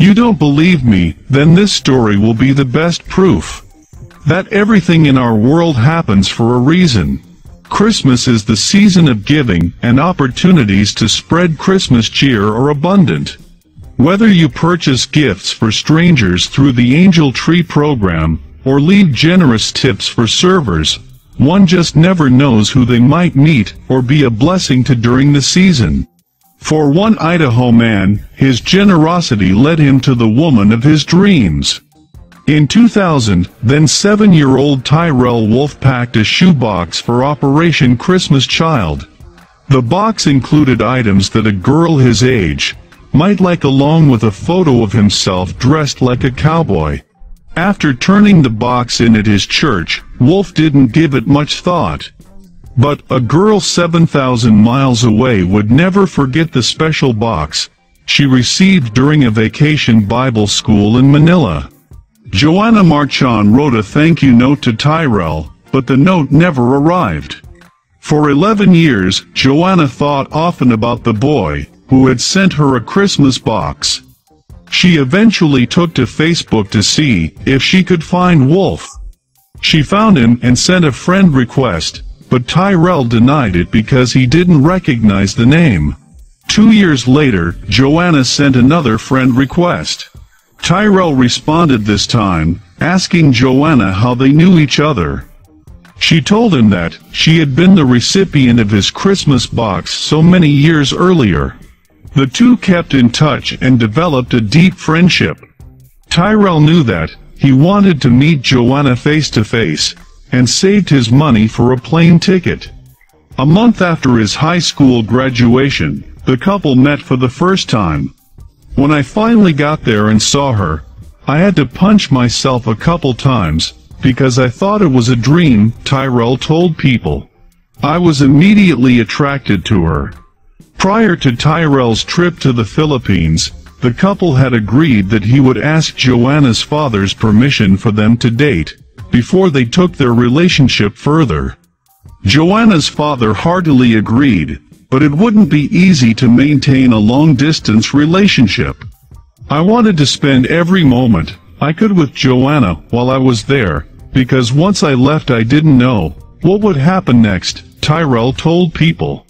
You don't believe me, then this story will be the best proof. That everything in our world happens for a reason. Christmas is the season of giving, and opportunities to spread Christmas cheer are abundant. Whether you purchase gifts for strangers through the Angel Tree program, or leave generous tips for servers, one just never knows who they might meet or be a blessing to during the season. For one Idaho man, his generosity led him to the woman of his dreams. In 2000, then seven-year-old Tyrel Wolfe packed a shoebox for Operation Christmas Child. The box included items that a girl his age might like along with a photo of himself dressed like a cowboy. After turning the box in at his church, Wolfe didn't give it much thought. But a girl 7,000 miles away would never forget the special box she received during a vacation Bible school in Manila. Joana Marchan wrote a thank you note to Tyrel, but the note never arrived. For 11 years, Joana thought often about the boy who had sent her a Christmas box. She eventually took to Facebook to see if she could find Wolfe. She found him and sent a friend request, but Tyrel denied it because he didn't recognize the name. Two years later, Joana sent another friend request. Tyrel responded this time, asking Joana how they knew each other. She told him that she had been the recipient of his Christmas box so many years earlier. The two kept in touch and developed a deep friendship. Tyrel knew that he wanted to meet Joana face to face and saved his money for a plane ticket. A month after his high school graduation, the couple met for the first time. When I finally got there and saw her, I had to punch myself a couple times because I thought it was a dream, Tyrel told people. I was immediately attracted to her. Prior to Tyrel's trip to the Philippines, the couple had agreed that he would ask Joana's father's permission for them to date, before they took their relationship further. Joana's father heartily agreed, but it wouldn't be easy to maintain a long-distance relationship. I wanted to spend every moment I could with Joana while I was there, because once I left I didn't know what would happen next, Tyrel told people.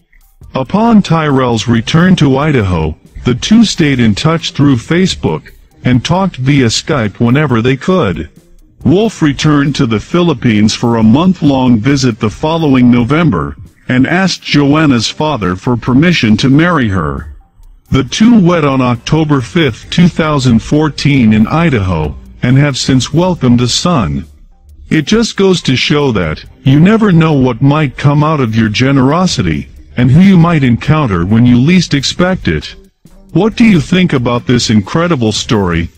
Upon Tyrel's return to Idaho, the two stayed in touch through Facebook and talked via Skype whenever they could. Wolfe returned to the Philippines for a month-long visit the following November and asked Joana's father for permission to marry her. The two wed on October 5, 2014 in Idaho and have since welcomed a son. It just goes to show that you never know what might come out of your generosity and who you might encounter when you least expect it. What do you think about this incredible story?